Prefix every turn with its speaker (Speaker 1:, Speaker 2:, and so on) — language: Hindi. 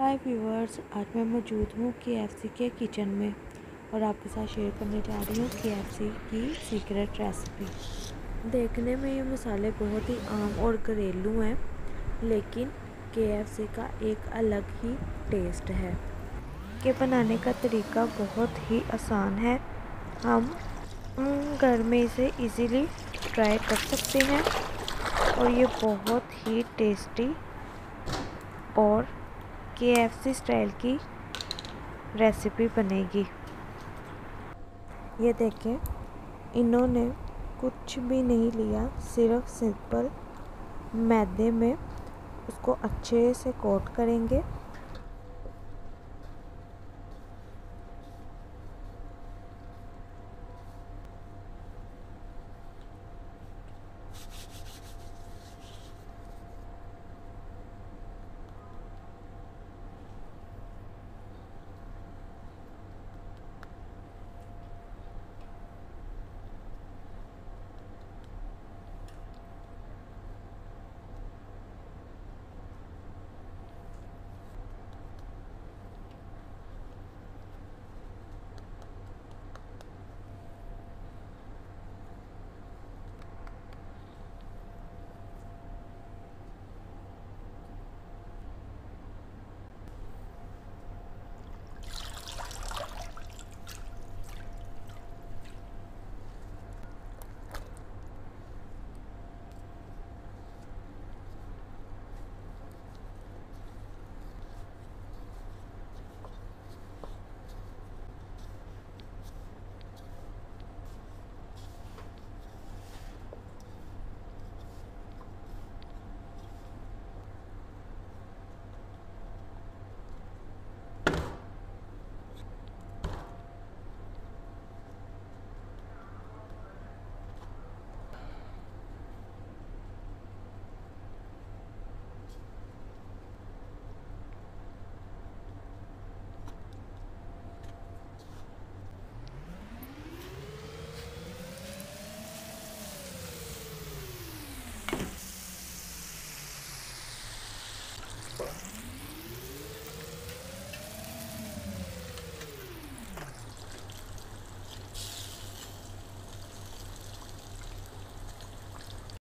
Speaker 1: हाय व्यूअर्स आज मैं मौजूद हूँ के एफ़ सी के किचन में और आपके साथ शेयर करने जा रही हूँ के एफ़ सी की सीक्रेट रेसिपी देखने में ये मसाले बहुत ही आम और घरेलू हैं, लेकिन के एफ़ सी का एक अलग ही टेस्ट है। के बनाने का तरीका बहुत ही आसान है। हम घर में इसे इजीली ट्राई कर सकते हैं और ये बहुत ही टेस्टी और के एफ़ सी स्टाइल की रेसिपी बनेगी। ये देखें, इन्होंने कुछ भी नहीं लिया, सिर्फ़ सिंपल मैदे में उसको अच्छे से कोट करेंगे।